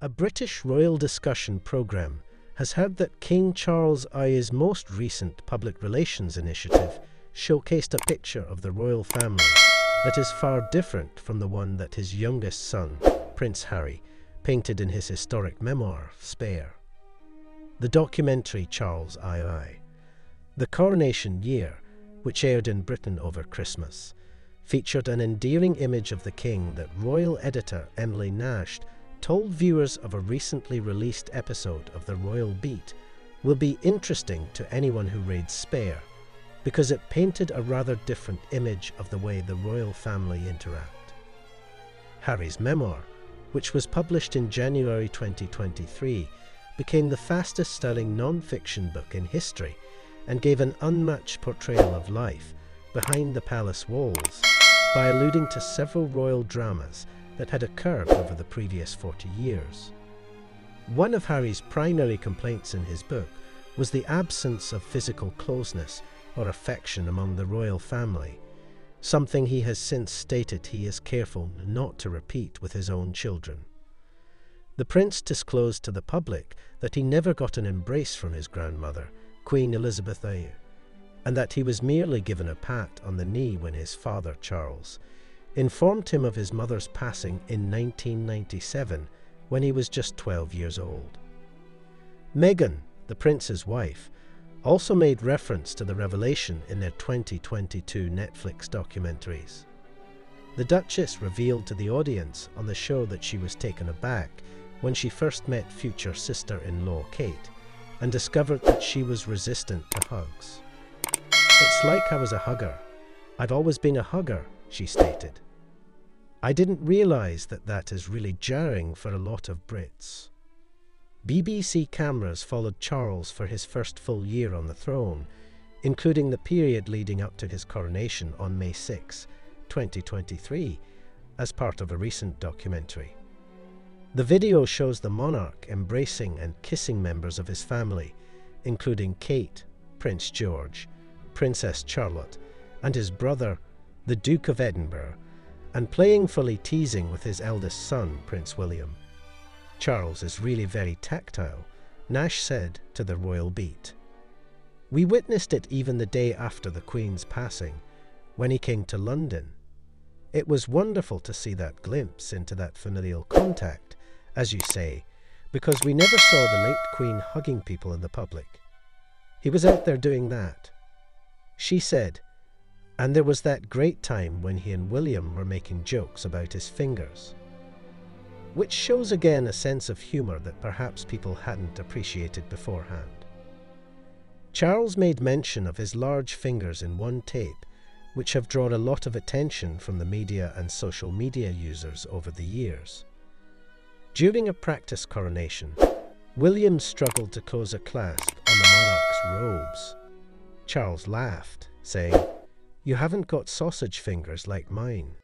A British royal discussion programme has heard that King Charles I's most recent public relations initiative showcased a picture of the royal family that is far different from the one that his youngest son, Prince Harry, painted in his historic memoir, Spare. The documentary Charles II, The Coronation Year, which aired in Britain over Christmas, featured an endearing image of the king that royal editor Emily Nash told viewers of a recently released episode of The Royal Beat will be interesting to anyone who reads Spare, because it painted a rather different image of the way the royal family interact. Harry's memoir, which was published in January 2023, became the fastest selling non fiction book in history and gave an unmatched portrayal of life behind the palace walls by alluding to several royal dramas that had occurred over the previous 40 years. One of Harry's primary complaints in his book was the absence of physical closeness or affection among the royal family, something he has since stated he is careful not to repeat with his own children. The prince disclosed to the public that he never got an embrace from his grandmother, Queen Elizabeth II, and that he was merely given a pat on the knee when his father, Charles, informed him of his mother's passing in 1997 when he was just 12 years old. Meghan, the prince's wife, also made reference to the revelation in their 2022 Netflix documentaries. The Duchess revealed to the audience on the show that she was taken aback when she first met future sister in law Kate and discovered that she was resistant to hugs. It's like I was a hugger. I've always been a hugger, she stated. I didn't realise that that is really jarring for a lot of Brits. BBC cameras followed Charles for his first full year on the throne, including the period leading up to his coronation on May 6, 2023, as part of a recent documentary. The video shows the monarch embracing and kissing members of his family, including Kate, Prince George, Princess Charlotte, and his brother, the Duke of Edinburgh, and playfully teasing with his eldest son, Prince William. Charles is really very tactile, Nash said to the Royal Beat. We witnessed it even the day after the Queen's passing, when he came to London. It was wonderful to see that glimpse into that familial contact, as you say, because we never saw the late Queen hugging people in the public. He was out there doing that. She said, and there was that great time when he and William were making jokes about his fingers. Which shows again a sense of humour that perhaps people hadn't appreciated beforehand. Charles made mention of his large fingers in one tape, which have drawn a lot of attention from the media and social media users over the years. During a practice coronation, William struggled to close a clasp on the monarch's robes. Charles laughed, saying, you haven't got sausage fingers like mine.